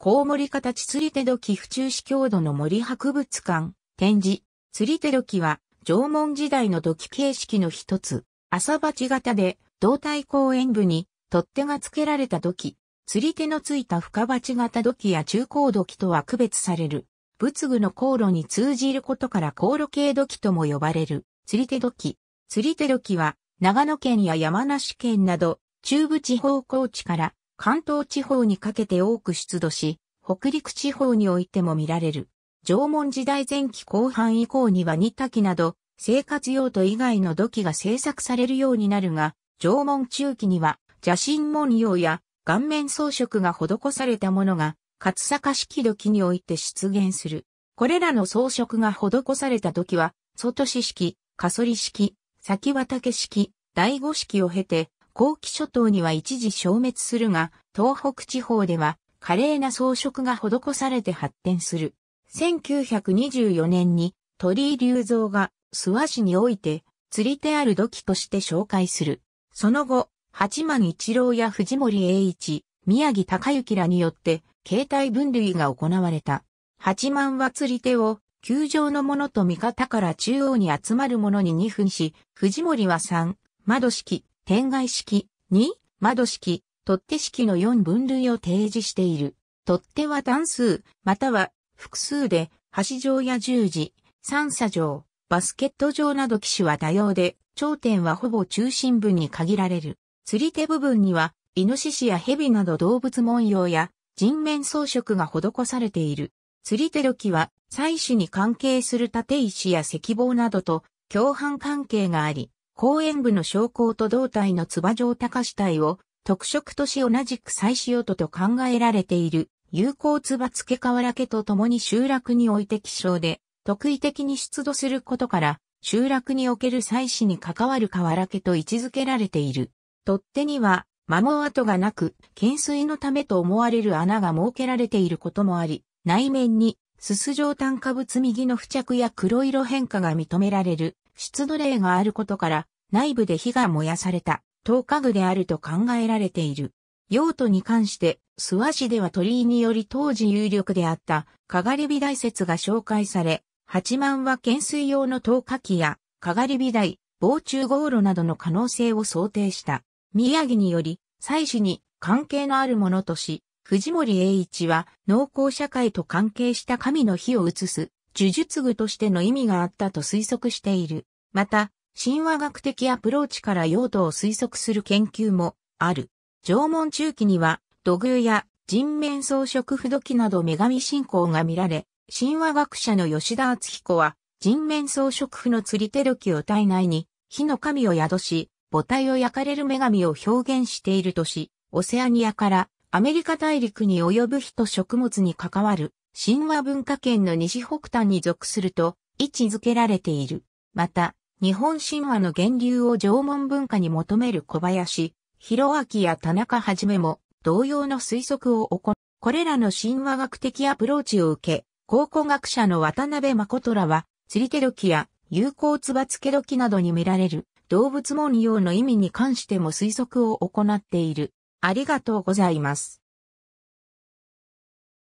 コウモリ形釣り手時府中市郷土の森博物館、展示。釣り手時は縄文時代の土器形式の一つ。朝鉢型で胴体公園部に取っ手が付けられた土器。釣り手のついた深鉢型土器や中高土器とは区別される。仏具の航路に通じることから航路系土器とも呼ばれる。釣り手土器。釣り手土器は長野県や山梨県など中部地方高地から関東地方にかけて多く出土し、北陸地方においても見られる。縄文時代前期後半以降には煮炊きなど生活用途以外の土器が製作されるようになるが、縄文中期には邪神文様や顔面装飾が施されたものが、勝坂式土器において出現する。これらの装飾が施された土器は、外市式、かそり式、先畑式、第五式を経て、後期諸島には一時消滅するが、東北地方では、華麗な装飾が施されて発展する。1924年に鳥居隆三が諏訪市において釣り手ある土器として紹介する。その後、八幡一郎や藤森栄一、宮城隆之らによって、形態分類が行われた。八幡は釣り手を、球状のものと味方から中央に集まるものに2分し、藤森は3、窓式、天外式、2、窓式、取っ手式の4分類を提示している。取っ手は単数、または複数で、橋状や十字、三叉状、バスケット状など機種は多様で、頂点はほぼ中心部に限られる。釣り手部分には、イノシシやヘビなど動物文様や人面装飾が施されている。釣り手時は、採取に関係する立石や石棒などと共犯関係があり、公園部の昇降と胴体のつば状高主体を特色とし同じく採取用途と考えられている有効つば付け河原家と共に集落において希少で、特異的に出土することから、集落における採取に関わる河原家と位置づけられている。取っ手には、摩耗跡がなく、懸垂のためと思われる穴が設けられていることもあり、内面に、すす状炭化物右の付着や黒色変化が認められる、出土例があることから、内部で火が燃やされた、灯火具であると考えられている。用途に関して、諏訪市では鳥居により当時有力であった、かがり火台説が紹介され、八幡は懸垂用の灯火器や、かがり火台、防虫号路などの可能性を想定した。宮城により、祭祀に関係のあるものとし、藤森栄一は農耕社会と関係した神の火を移す呪術具としての意味があったと推測している。また、神話学的アプローチから用途を推測する研究もある。縄文中期には土偶や人面装飾不土器など女神信仰が見られ、神話学者の吉田敦彦は人面装飾不の釣り手土器を体内に火の神を宿し、母体を焼かれる女神を表現しているとし、オセアニアからアメリカ大陸に及ぶ火と食物に関わる神話文化圏の西北端に属すると位置づけられている。また、日本神話の源流を縄文文化に求める小林、広明や田中はじめも同様の推測を行う。これらの神話学的アプローチを受け、考古学者の渡辺誠らは、釣り手時や有効つばつけ時などに見られる動物文様の意味に関しても推測を行っている。ありがとうございます。